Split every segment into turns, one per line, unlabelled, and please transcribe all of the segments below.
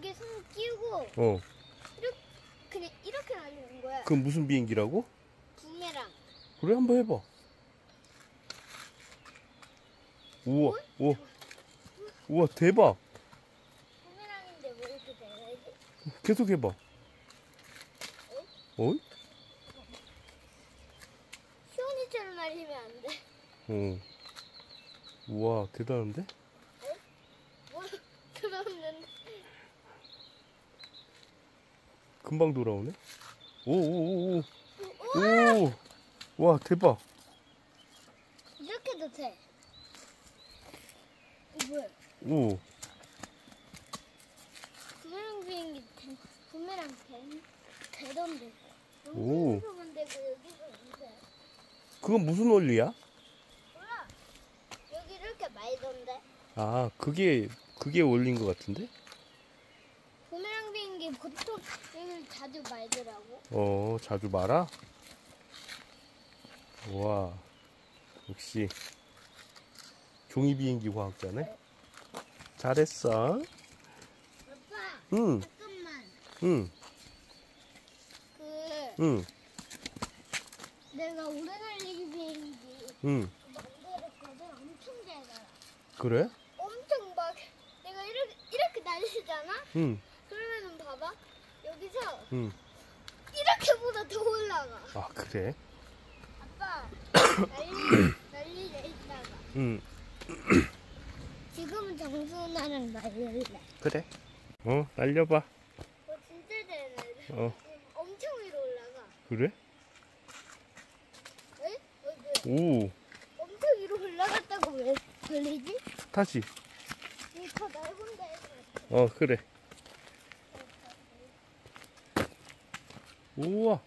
여기 손 끼우고
어.
이렇게 그냥 이렇게 날리는 거야.
그건 무슨 비행기라고?
부메랑.
그래 한번 해봐. 우와, 우와, 우와 대박.
부메랑인데 왜 이렇게 돼야지?
계속 해봐. 어?
시원이처럼 날리면 안 돼.
어. 우와 대단한데?
뭐 그러는데
금방 돌아오네. 오오오오.
오,
오. 와 대박.
이렇게도 돼. 이 뭐야?
오.
부메랑 비행기 되, 부메랑 되, 되던데.
오. 그건 무슨 원리야?
몰라. 여기 이렇게 말던데.
아 그게 그게 원리인 것 같은데?
보통 여기 자주 말더라고.
어 자주 말아? 와 역시 종이 비행기 과학자네. 잘했어.
아빠,
응,
잠깐만.
응,
그
응,
내가 오래 날리기 비행기
응.
만들었거든. 엄청 잘 날아.
그래?
엄청 막 내가 이렇게 이렇게 날리잖아.
응,
봐봐. 여기서
응.
이렇게보다 더 올라가.
아 그래?
아빠 날리 날리자 있다가
응,
지금은 정수나랑 날릴래.
그래. 어 날려봐.
어 진짜 잘 날려.
어
엄청 위로 올라가.
그래?
에?
오
엄청 위로 올라갔다고 왜 걸리지?
다시.
이거 날 혼자 해서
어 그래. 우와.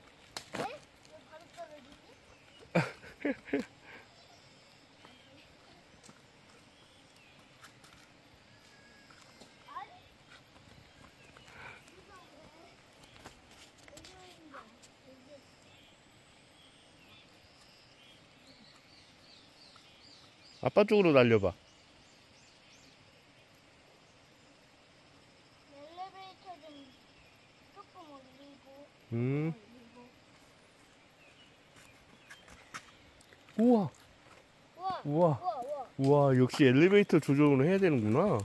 아빠 쪽으로 날려봐.
엘리베이터 좀 조금 올리고
음.
올리고
우와.
우와
우와.
우와 우와
우와 역시 엘리베이터 조정을 해야 되는구나.